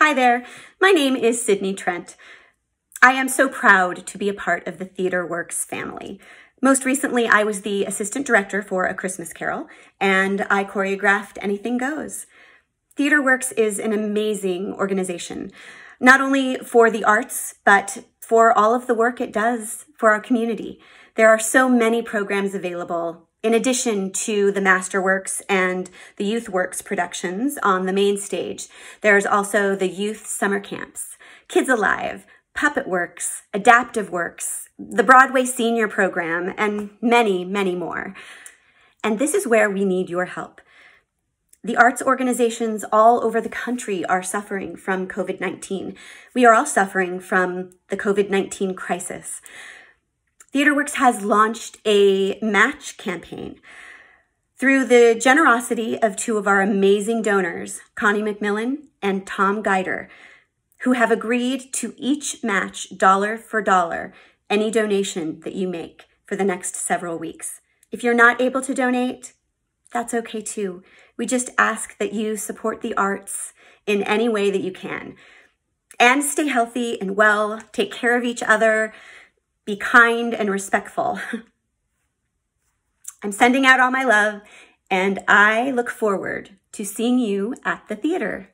Hi there, my name is Cydney Trent. I am so proud to be a part of the Theater Works family. Most recently, I was the assistant director for A Christmas Carol, and I choreographed Anything Goes. Theater Works is an amazing organization, not only for the arts, but for all of the work it does for our community. There are so many programs available in addition to the Masterworks and the Youth Works productions on the main stage, there's also the youth summer camps, Kids Alive, Puppet Works, Adaptive Works, the Broadway Senior Program, and many, many more. And this is where we need your help. The arts organizations all over the country are suffering from COVID-19. We are all suffering from the COVID-19 crisis. TheaterWorks has launched a match campaign. Through the generosity of two of our amazing donors, Connie McMillan and Tom Guider, who have agreed to each match dollar for dollar any donation that you make for the next several weeks. If you're not able to donate, that's okay too. We just ask that you support the arts in any way that you can. And stay healthy and well, take care of each other, be kind and respectful. I'm sending out all my love, and I look forward to seeing you at the theater.